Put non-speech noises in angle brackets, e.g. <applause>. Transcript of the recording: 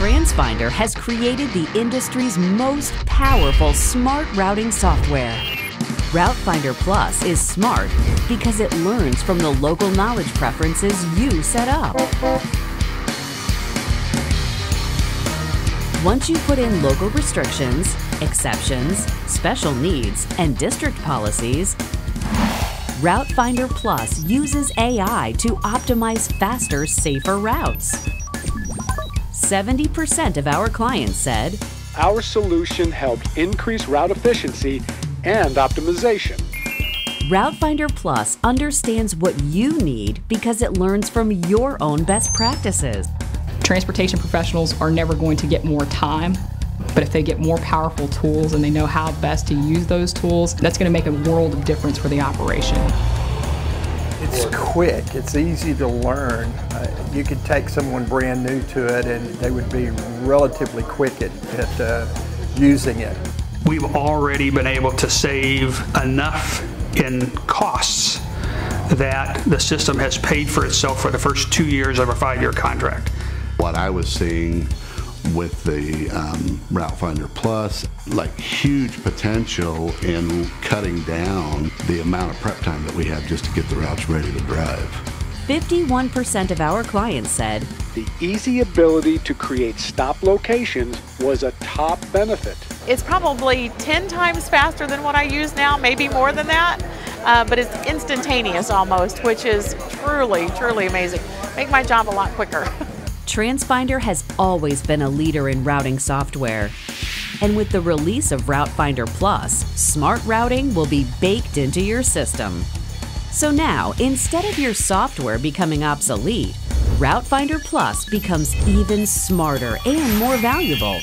TransFinder has created the industry's most powerful smart routing software. RouteFinder Plus is smart because it learns from the local knowledge preferences you set up. Once you put in local restrictions, exceptions, special needs, and district policies, RouteFinder Plus uses AI to optimize faster, safer routes. 70% of our clients said, Our solution helped increase route efficiency and optimization. RouteFinder Plus understands what you need because it learns from your own best practices. Transportation professionals are never going to get more time, but if they get more powerful tools and they know how best to use those tools, that's going to make a world of difference for the operation. It's quick, it's easy to learn. Uh, you could take someone brand new to it and they would be relatively quick at, at uh, using it. We've already been able to save enough in costs that the system has paid for itself for the first two years of a five-year contract. What I was seeing with the um, Route Finder Plus, like huge potential in cutting down the amount of prep time that we have just to get the routes ready to drive. 51% of our clients said The easy ability to create stop locations was a top benefit. It's probably 10 times faster than what I use now, maybe more than that, uh, but it's instantaneous almost, which is truly, truly amazing. Make my job a lot quicker. <laughs> TransFinder has always been a leader in routing software. And with the release of RouteFinder Plus, smart routing will be baked into your system. So now, instead of your software becoming obsolete, RouteFinder Plus becomes even smarter and more valuable